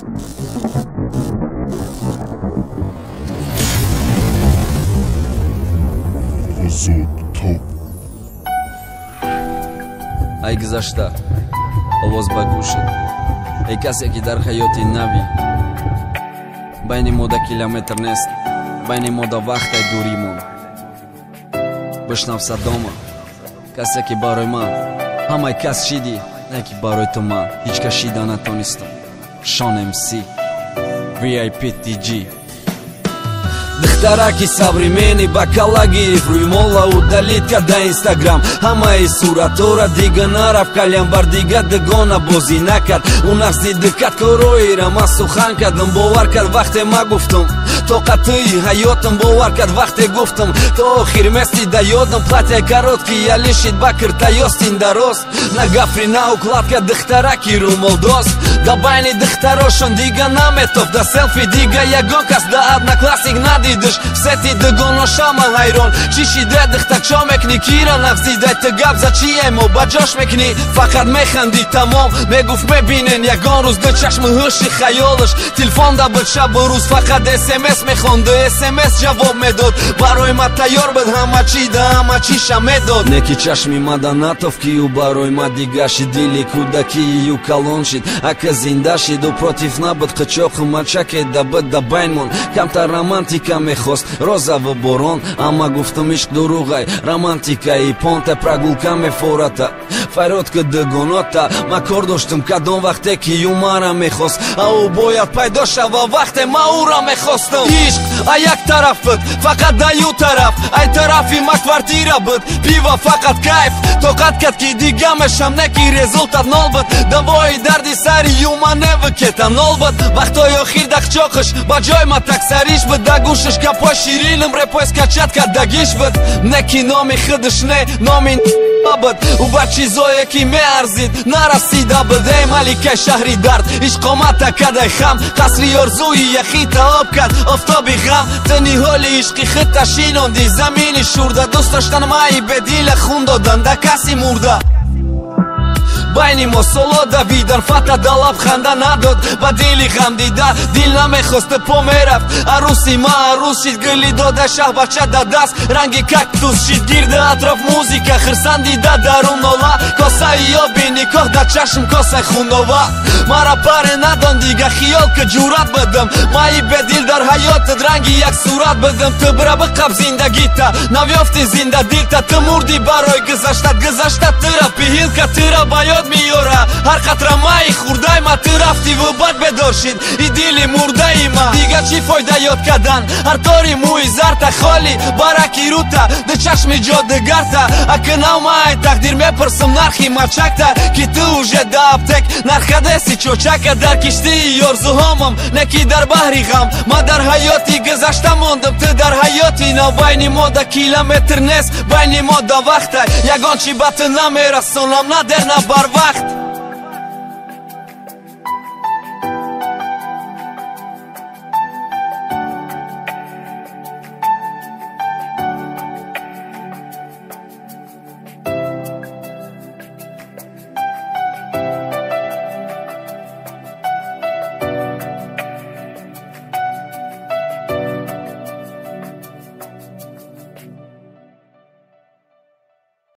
ай гузашта овоз ба гӯшат эй касе ки дар ҳаёти нави. Байни мода километр нест байни мода вақтай дуримон бишнав садома касе ки барои ман ҳамаи кас шидӣ не ки барои ту ман ҳеҷ кас шида натонистам Sean MC, VIPTG. Духтараки савримени бакала гирифт рӯи мола удалид карда инстаграм ҳамаи суратора дига нарафт калямбар дига дигона бозӣ накард у нағзи диккат короира ма сухан кардам бовар кард вақте ма гуфтам тоқатии ҳаётам бовар кард вақте гуфтам то охир местида ёдам платяи каротки ялишид бакр таёстин дароз на гафри на укладка духтараки румолдоз да байни духтарошон дига наметофт да селфи дига ягон кас да одноклассник надид диш сети дугоно шама ҳайрон чӣ шиде дихтачо мекни кира нағзидай ты гап за чиемо ба ҷош мекни фақат механди тамом. Мегуфт мебинен ягон рӯз ду чашму ҳуши хаёлаш телефон да буд шабу рӯз фақат смс мехонду смс ҷавоб медод. Барои ма тайёр буд ҳама чӣ да ҳама чиша медод. Неки чашми мада натоф ки ю барои ма дигаши дили кӯдакии ю калон шид. Ака зинда шиду против набуд қичоқу мачаке да буд да байн мон камтар романтика мехост. Розаву борон ама гуфтам ишқ дуруғай романтикаи понта прогулка мефората. Фарёдка дугонота ма кор доштам кадом вақте ки ю мара мехост. Ау бояд пайдо шава вақте ма ура мехостам ишқ а як тараф буд фақат да ю тараф. Ай тарафи ма квартира буд пива фақат кайф. Тоқат кад ки дига мешам не ки результат нол буд давои дарди сари ю ма невикета нол буд вақтои охир дахчоқаш ба ҷой ма таксариш буд да гӯшаш гапҳои шириным репой скачат кардагиш буд не ки номи худаш не номи буд ӯ ба чизое ки меарзид нарасида буд эй маликаи шаҳри дард ишқомата кадай хам. Қасри орзуи яхита об кад офтоби ғам. Ту ниҳоли ишқи хита шинонди замини шурда. Дӯст доштан маи бедила хун доданда каси мурда байни мо соло давидан фата да лабханда надод ба дили ғам дида дил намехосте по мерафт аруси ма арус шид гӯли дода шаҳбача да даст. Ранги кактус шид гирда атроф музика хирсандида дарун нола косаи ёби никоҳ дар чашм косаи хунова мара паре надон дига хиёл ка ҷурат будам маи бедил дар ҳаётат ранги як сурат будам ту бира биқаб зиндагита навёфти зинда дилта ту мурди барои гузаштат гузашта тыра пиҳилка тыра ба ёд меёра ҳар қатра маи хурдаи ма ту рафти ву бад бедор шид и дили мурдаи ма. Дига чӣ фоида ёд кардан ҳар тори мӯи зарта холи бараки рута ду чашми ҷодигарта акынавмай тақдир мепурсам нархи мачакта ки ту уже да аптек нархадеси чочака. Дар киштии орзуҳомам не ки дар баҳри ғам. Ма дар ҳаёти гузашта мондам. Ту дар ҳаёти нав байни мо да километр нест байни мо да вақта ягон чӣ ба ту намерасонам на дер на барвақт